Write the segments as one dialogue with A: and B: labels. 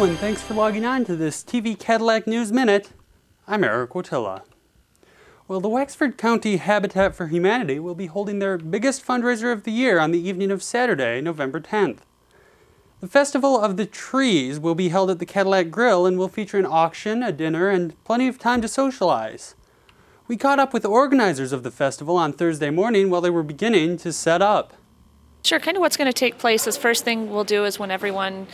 A: And thanks for logging on to this TV Cadillac News Minute. I'm Eric Wotila. Well, the Wexford County Habitat for Humanity will be holding their biggest fundraiser of the year on the evening of Saturday, November 10th. The Festival of the Trees will be held at the Cadillac Grill and will feature an auction, a dinner, and plenty of time to socialize. We caught up with the organizers of the festival on Thursday morning while they were beginning to set up.
B: Sure, kind of what's going to take place is first thing we'll do is when everyone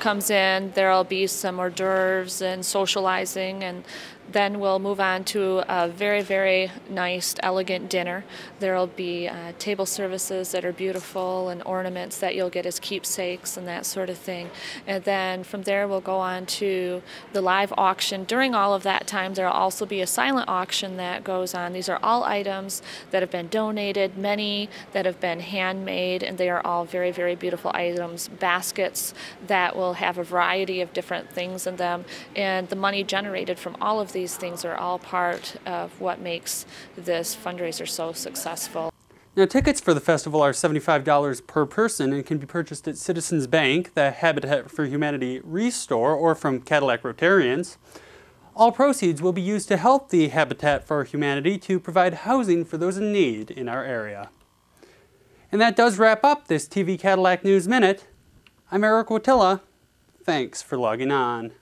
B: comes in, there'll be some hors d'oeuvres and socializing, and then we'll move on to a very, very nice, elegant dinner. There'll be uh, table services that are beautiful and ornaments that you'll get as keepsakes and that sort of thing. And then from there, we'll go on to the live auction. During all of that time, there'll also be a silent auction that goes on. These are all items that have been donated, many that have been handmade, and they are all very, very beautiful items. Baskets that will have a variety of different things in them, and the money generated from all of these things are all part of what makes this fundraiser so successful.
A: Now, tickets for the festival are $75 per person and can be purchased at Citizens Bank, the Habitat for Humanity Restore, or from Cadillac Rotarians. All proceeds will be used to help the Habitat for Humanity to provide housing for those in need in our area. And that does wrap up this TV Cadillac News Minute. I'm Eric Wotila. Thanks for logging on.